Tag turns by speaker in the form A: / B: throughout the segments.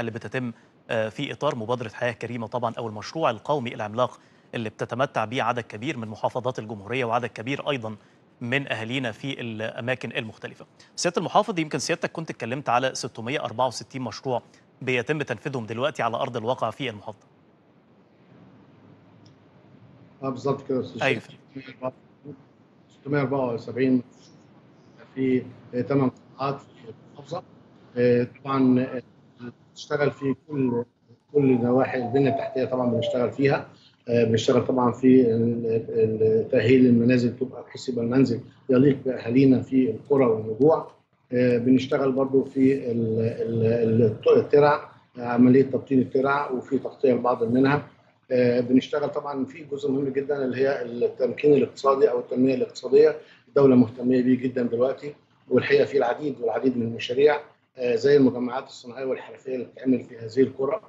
A: اللي بتتم في إطار مبادرة حياة كريمة طبعا أو المشروع القومي العملاق اللي بتتمتع به عدد كبير من محافظات الجمهورية وعدد كبير أيضا من أهالينا في الأماكن المختلفة. سيادة المحافظ يمكن سيادتك كنت اتكلمت على 664 مشروع بيتم تنفيذهم دلوقتي على أرض الواقع في المحافظة.
B: آه بالظبط كده أستاذ
A: أيوه
B: 674 في ثمان قطاعات في المحافظة آه، طبعا آه، بنشتغل في كل كل نواحي البنية التحتية طبعا بنشتغل فيها. آه، بنشتغل طبعا في تأهيل المنازل تبقى بحيث المنزل يليق باهالينا في القرى والنجوع آه، بنشتغل برضو في ال- ال- ال- الترع عملية تبطين الترع وفي تغطية لبعض منها. آه، بنشتغل طبعا في جزء مهم جدا اللي هي التمكين الاقتصادي أو التنمية الاقتصادية. الدولة مهتمية بيه جدا دلوقتي. والحقيقة في العديد والعديد من المشاريع. زي المجمعات الصناعية والحرفية اللي بتتعمل في هذه القرى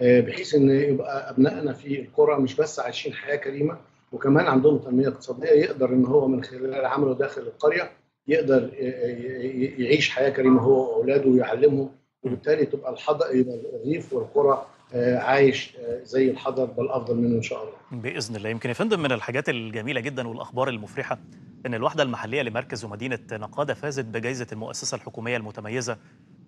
B: آه، بحيث إن يبقى أبنائنا في القرى مش بس عايشين حياة كريمة وكمان عندهم تنمية اقتصادية يقدر إن هو من خلال عمله داخل القرية يقدر ي- يعيش حياة كريمة هو وأولاده ويعلمهم وبالتالي تبقى الحضر يبقى الريف والقرى آه، عايش آه، زي الحضر بل أفضل منه إن شاء الله.
A: بإذن الله يمكن يا فندم من الحاجات الجميلة جدا والأخبار المفرحة إن الوحدة المحلية لمركز ومدينة نقادة فازت بجائزة المؤسسة الحكومية المتميزة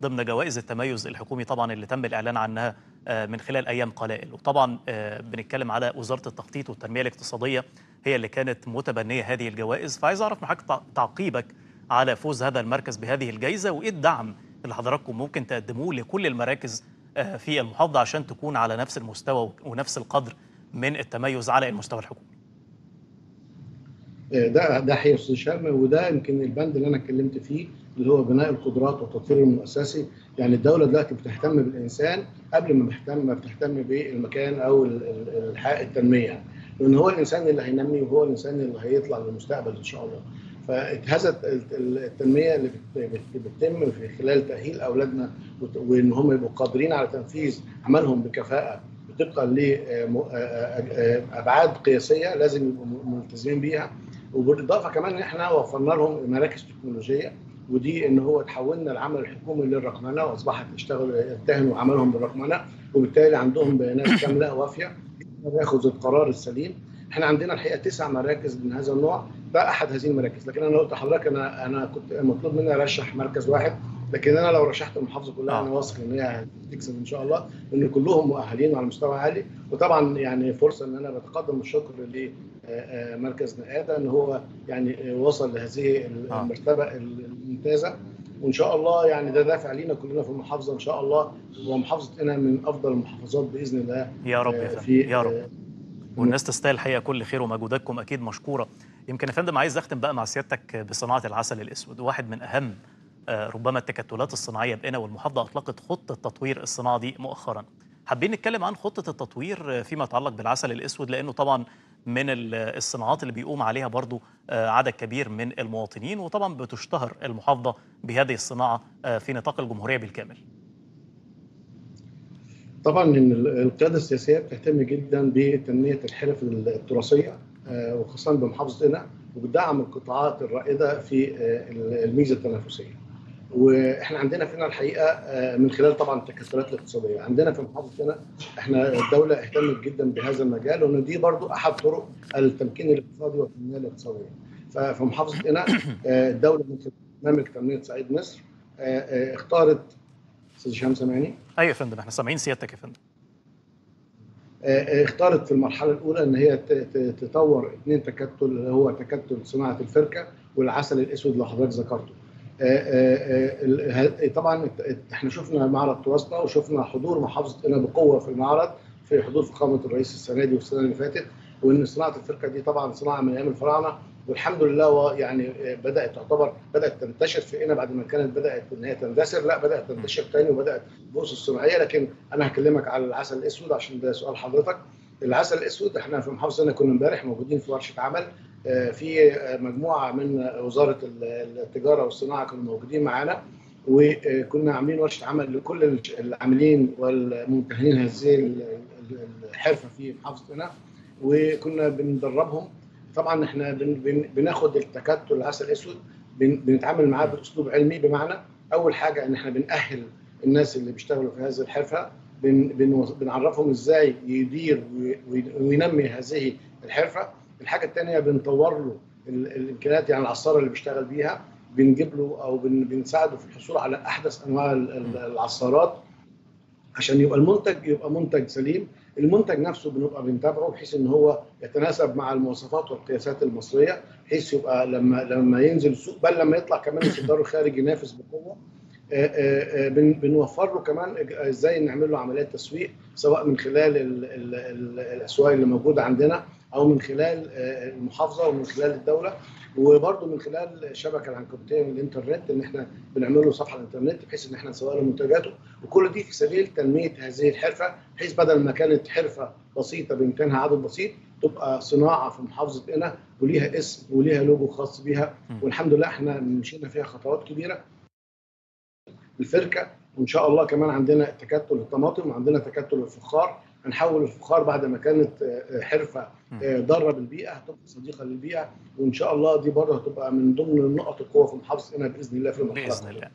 A: ضمن جوائز التميز الحكومي طبعا اللي تم الإعلان عنها آه، من خلال أيام قلائل. وطبعا آه، بنتكلم على وزارة التخطيط والتنمية الاقتصادية هي اللي كانت متبنية هذه الجوائز. فعايز أعرف من حضرتك تع- تعقيبك على فوز هذا المركز بهذه الجائزة وإيه الدعم اللي حضراتكم ممكن تقدموه لكل المراكز آه، في المحافظة عشان تكون على نفس المستوى ونفس القدر من التميز على المستوى الحكومي؟
B: ده ده حقيقي أستاذ وده يمكن البند اللي أنا اتكلمت فيه. اللي هو بناء القدرات والتطوير المؤسسي. يعني الدولة دلوقتي بتهتم بالإنسان قبل ما بتهتم ما بتهتم بالمكان أو التنمية. لأن هو الإنسان اللي هينمي وهو الإنسان اللي هيطلع للمستقبل إن شاء الله. فهذا التنمية اللي بت- بت- بتتم في خلال تأهيل أولادنا وإن هم يبقوا قادرين على تنفيذ عملهم بكفاءة طبقا لابعاد قياسية لازم يبقوا ملتزمين بيها. وبالإضافة كمان إن إحنا وفرنا لهم مراكز تكنولوجية. ودي إن هو تحولنا العمل الحكومي للرقمنة وأصبحت يشتغلوا يتهموا عملهم بالرقمنة وبالتالي عندهم بيانات كاملة وافية ياخذ القرار السليم. إحنا عندنا الحقيقة تسع مراكز من هذا النوع ده أحد هذه المراكز. لكن أنا قلت لحضرتك أنا أنا كنت مطلوب مني أرشح مركز واحد. لكن أنا لو رشحت المحافظة كلها
A: آه.
B: أنا واثق إن هي هتكسب إن شاء الله لأن كلهم مؤهلين وعلى مستوى عالي. وطبعا يعني فرصة إن أنا بتقدم بالشكر لمركز نقاده إن هو يعني وصل لهذه
A: آه.
B: المرتبة الممتازة. وإن شاء الله يعني ده دافع لينا كلنا في المحافظة إن شاء الله. ومحافظه قنا من أفضل المحافظات بإذن الله
A: يا رب يا
B: آه،
A: فندم
B: في
A: يا رب.
B: آه،
A: والناس تستاهل الحقيقة كل خير ومجهوداتكم أكيد مشكورة. يمكن يا فندم عايز أختم بقى مع سيادتك بصناعة العسل الأسود. واحد من أهم ربما التكتلات الصناعية بقنا والمحافظة أطلقت خطة تطوير الصناعة دي مؤخرا. حابين نتكلم عن خطة التطوير فيما يتعلق بالعسل الأسود لأنه طبعا من ال- الصناعات اللي بيقوم عليها برضو آه، عدد كبير من المواطنين وطبعا بتشتهر المحافظة بهذه الصناعة آه، في نطاق الجمهورية بالكامل
B: طبعا القيادة السياسية بتهتم جدا بتنمية الحرف التراثية آه، وخاصة بمحافظه قنا وبتدعم القطاعات الرائدة في الميزة التنافسية. وإحنا عندنا فينا الحقيقة آه، من خلال طبعا التكتلات الاقتصادية، عندنا في محافظة قنا إحنا الدولة اهتمت جدا بهذا المجال وإن دي برضو أحد طرق التمكين الاقتصادي والتنمية الاقتصادية. ففي محافظة قنا آه، الدولة من خلال برنامج تنمية صعيد مصر آه، اختارت أستاذ هشام سامعني؟
A: أيوه يا فندم إحنا سامعين سيادتك يا فندم
B: اختارت في المرحلة الأولى إن هي تطور اثنين تكتل اللي هو تكتل صناعة الفركة والعسل الأسود اللي حضرتك ذكرته. آه، آه، ال- ه- طبعا إحنا شفنا معرض تراثنا وشفنا حضور محافظة قنا بقوة في المعرض في حضور فخامه الرئيس السنة دي والسنة اللي فاتت وإن صناعة الفركه دي طبعا صناعة من أيام الفراعنة والحمد لله يعني آه، بدأت تعتبر بدأت تنتشر في قنا بعد ما كانت بدأت إن هي تندثر لا بدأت تنتشر تاني وبدأت بؤس الصناعية. لكن أنا هكلمك على العسل الأسود عشان ده سؤال حضرتك. العسل الأسود إحنا في محافظة قنا كنا امبارح موجودين في ورشة عمل. آه، في آه، مجموعة من وزارة ال- التجارة والصناعة كانوا موجودين معانا وكنا عاملين ورشة عمل لكل العاملين والممتهنين هذه ال- ال- الحرفة في محافظه قنا وكنا بندربهم. طبعا إحنا بن- بن- بناخد التكتل العسل الأسود بن- بنتعامل معاه بأسلوب علمي. بمعنى أول حاجة إن إحنا بنأهل الناس اللي بيشتغلوا في هذه الحرفة بن بن بنعرفهم إزاي يدير وينمي هذه الحرفة. الحاجة الثانية بنطور له الإمكانيات يعني العصارة اللي بيشتغل بيها بنجيب له أو بن بنساعده في الحصول على أحدث أنواع العصارات عشان يبقى المنتج يبقى منتج سليم. المنتج نفسه بنبقى بنتابعه بحيث إن هو يتناسب مع المواصفات والقياسات المصرية بحيث يبقى لما لما ينزل السوق بل لما يطلع كمان الاصدار الخارجي ينافس بقوة. بنوفر له كمان إزاي نعمل له عمليات تسويق سواء من خلال ال ال ال الأسواق اللي موجودة عندنا أو من خلال المحافظة ومن خلال الدولة. وبرضه من خلال الشبكه العنكبوتيه من الإنترنت إن إحنا بنعمل له صفحة الإنترنت بحيث إن إحنا نسوق له منتجاته. وكل دي في سبيل تنمية هذه الحرفة بحيث بدل ما كانت حرفة بسيطة بإمكانها عدد بسيط تبقى صناعة في محافظة قنا وليها اسم وليها لوجو خاص بيها. والحمد لله إحنا مشينا فيها خطوات كبيرة. الفركه وإن شاء الله كمان عندنا تكتل الطماطم وعندنا تكتل الفخار. هنحول الفخار بعد ما كانت حرفة ضارة بالبيئه هتبقى صديقة للبيئة وإن شاء الله دي برضه هتبقى من ضمن نقط القوة في محافظة قنا بإذن الله في المرحلة
A: بإذن الله.